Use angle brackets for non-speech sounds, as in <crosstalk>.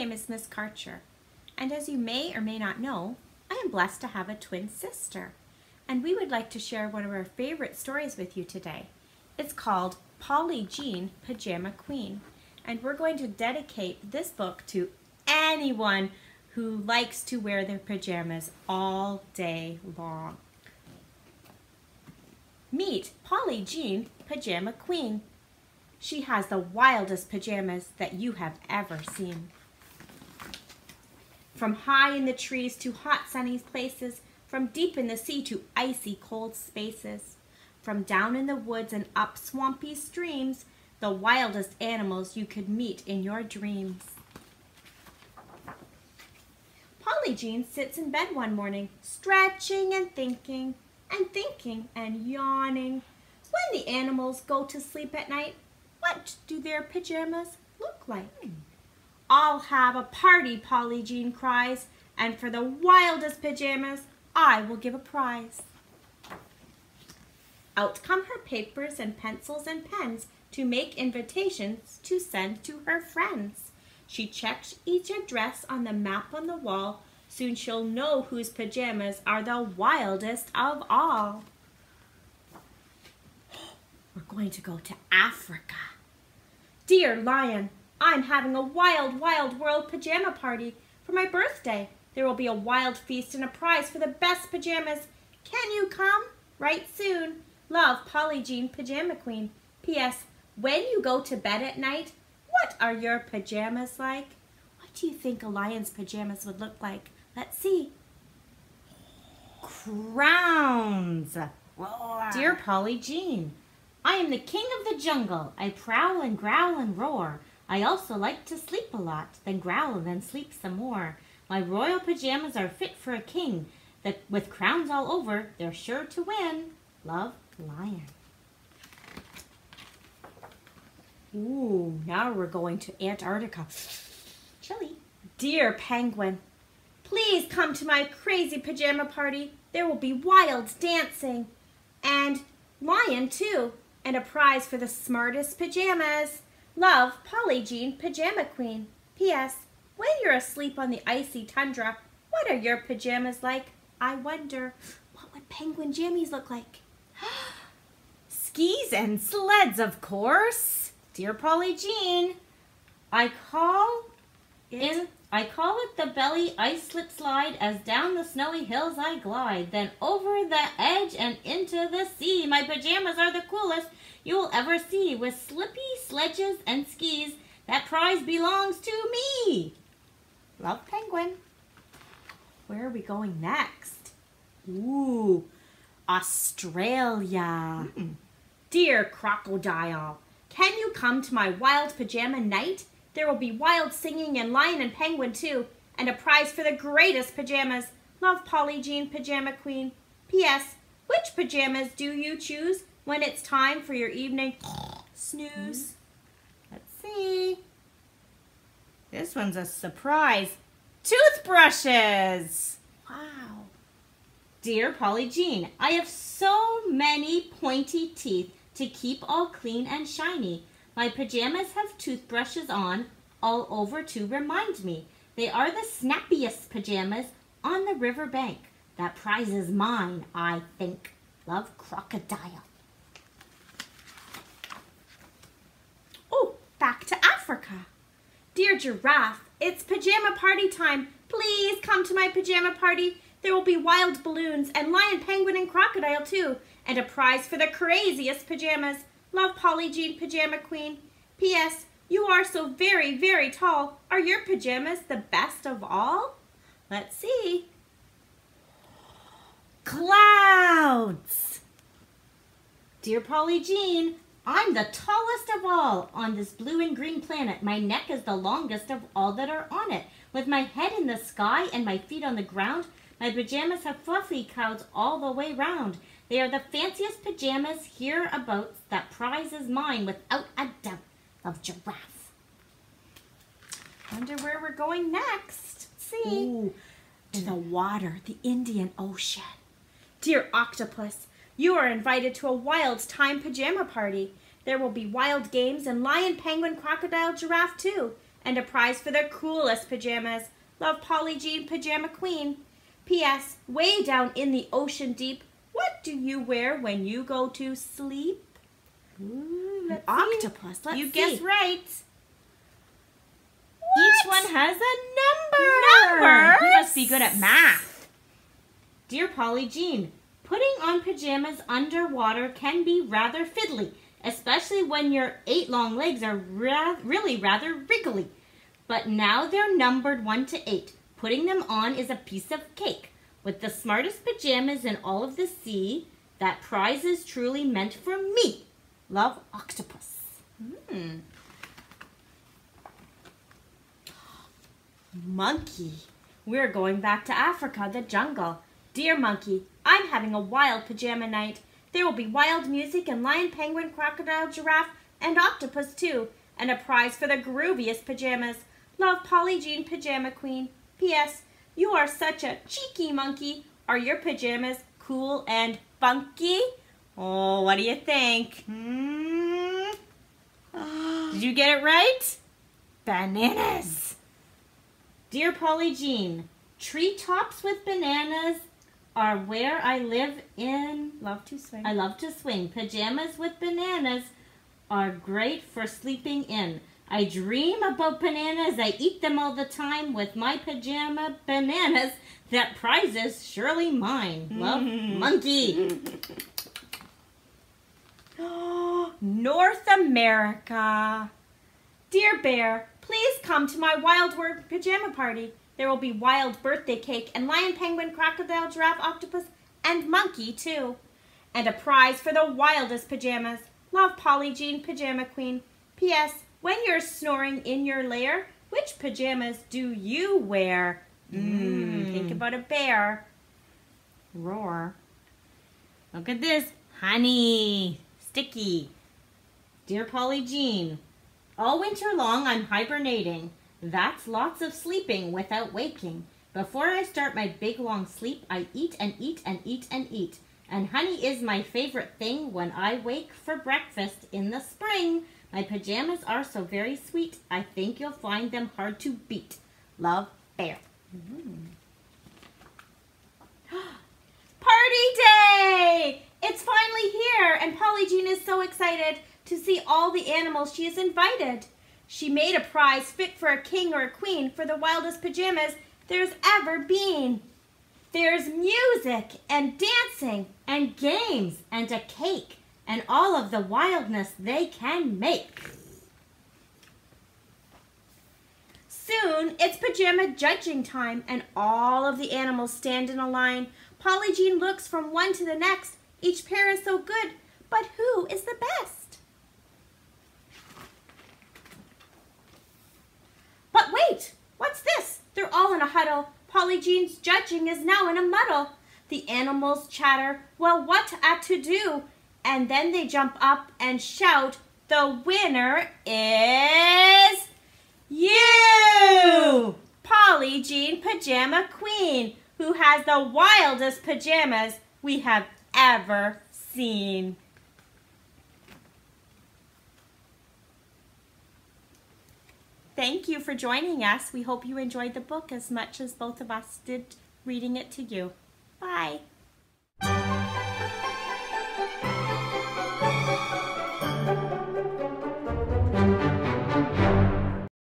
name is Miss Karcher, and as you may or may not know, I am blessed to have a twin sister, and we would like to share one of our favorite stories with you today. It's called Polly Jean Pajama Queen, and we're going to dedicate this book to anyone who likes to wear their pajamas all day long. Meet Polly Jean Pajama Queen. She has the wildest pajamas that you have ever seen. From high in the trees to hot sunny places, from deep in the sea to icy cold spaces, from down in the woods and up swampy streams, the wildest animals you could meet in your dreams. Polly Jean sits in bed one morning, stretching and thinking, and thinking and yawning. When the animals go to sleep at night, what do their pajamas look like? Hmm. I'll have a party, Polly Jean cries, and for the wildest pajamas, I will give a prize. Out come her papers and pencils and pens to make invitations to send to her friends. She checks each address on the map on the wall. Soon she'll know whose pajamas are the wildest of all. <gasps> We're going to go to Africa. Dear Lion, I'm having a wild, wild world pajama party for my birthday. There will be a wild feast and a prize for the best pajamas. Can you come? Right soon. Love, Polly Jean, Pajama Queen. P.S. When you go to bed at night, what are your pajamas like? What do you think a lion's pajamas would look like? Let's see. Crowns. Roar. Dear Polly Jean, I am the king of the jungle. I prowl and growl and roar. I also like to sleep a lot, then growl then sleep some more. My royal pajamas are fit for a king. That with crowns all over, they're sure to win. Love, Lion. Ooh, now we're going to Antarctica. Chilly. Dear Penguin, please come to my crazy pajama party. There will be wild dancing. And Lion, too. And a prize for the smartest pajamas. Love, Polly Jean, Pajama Queen. P.S. When you're asleep on the icy tundra, what are your pajamas like? I wonder, what would penguin jammies look like? <gasps> Skis and sleds, of course. Dear Polly Jean, I call in I call it the belly ice slip slide as down the snowy hills I glide, then over the edge and into the sea. My pajamas are the coolest you will ever see with slippy sledges and skis. That prize belongs to me. Love Penguin. Where are we going next? Ooh, Australia. Mm. Dear Crocodile, can you come to my wild pajama night? There will be wild singing and lion and penguin too, and a prize for the greatest pajamas. Love Polly Jean, Pajama Queen. P.S. Which pajamas do you choose when it's time for your evening snooze? Let's see. This one's a surprise. Toothbrushes! Wow. Dear Polly Jean, I have so many pointy teeth to keep all clean and shiny. My pajamas have toothbrushes on all over to remind me. They are the snappiest pajamas on the river bank. That prize is mine, I think. Love, Crocodile. Oh, back to Africa. Dear Giraffe, it's pajama party time. Please come to my pajama party. There will be wild balloons and lion, penguin, and crocodile too. And a prize for the craziest pajamas. Love Polly Jean, Pajama Queen. P.S. You are so very, very tall. Are your pajamas the best of all? Let's see. Clouds! Dear Polly Jean, I'm the tallest of all on this blue and green planet. My neck is the longest of all that are on it. With my head in the sky and my feet on the ground, my pajamas have fluffy clouds all the way round. They are the fanciest pajamas hereabouts. That prize is mine without a doubt. Of giraffe. Wonder where we're going next. See. Ooh, To the water, the Indian Ocean. Dear octopus, you are invited to a wild time pajama party. There will be wild games and lion, penguin, crocodile, giraffe too, and a prize for the coolest pajamas. Love Polly Jean Pajama Queen. P.S. Way down in the ocean deep, what do you wear when you go to sleep? Ooh, let's Octopus. See. Let's you see. guess right. Each one has a number. Numbers? You must be good at math. Dear Polly Jean, putting on pajamas underwater can be rather fiddly, especially when your eight long legs are ra- really rather wriggly. But now they're numbered 1 to 8. Putting them on is a piece of cake. With the smartest pajamas in all of the sea, that prize is truly meant for me. Love, Octopus. Hmm. Monkey. We're going back to Africa, the jungle. Dear monkey, I'm having a wild pajama night. There will be wild music and lion, penguin, crocodile, giraffe, and octopus too, and a prize for the grooviest pajamas. Love Polly Jean Pajama Queen. P.S. You are such a cheeky monkey. Are your pajamas cool and funky? Oh, what do you think? Hmm? Did you get it right? Bananas. Dear Polly Jean, treetops with bananas are where I live in. Love to swing. I love to swing. Pajamas with bananas are great for sleeping in. I dream about bananas. I eat them all the time with my pajama bananas. That prize is surely mine. Love, Mm. monkey. <laughs> <gasps> North America. Dear Bear, please come to my Wild World pajama party. There will be wild birthday cake and lion, penguin, crocodile, giraffe, octopus, and monkey too. And a prize for the wildest pajamas. Love Polly Jean Pajama Queen. P.S. When you're snoring in your lair, which pajamas do you wear? Mmm, think hmm. about a bear. Roar. Look at this. Honey. Sticky. Dear Polly Jean, all winter long I'm hibernating. That's lots of sleeping without waking. Before I start my big long sleep, I eat and eat and eat and eat. And honey is my favorite thing when I wake for breakfast in the spring. My pajamas are so very sweet. I think you'll find them hard to beat. Love, Bear. <gasps> Party day! It's finally here, and Polly Jean is so excited to see all the animals she has invited. She made a prize fit for a king or a queen for the wildest pajamas there's ever been. There's music and dancing. and games and a cake and all of the wildness they can make. Soon it's pajama judging time, and all of the animals stand in a line. Polly Jean looks from one to the next. Each pair is so good, but who is the best? But wait, what's this? They're all in a huddle. Polly Jean's judging is now in a muddle. The animals chatter, well, what a to do? And then they jump up and shout, the winner is you! Polly Jean Pajama Queen, who has the wildest pajamas we have ever seen. Thank you for joining us. We hope you enjoyed the book as much as both of us did reading it to you. Bye.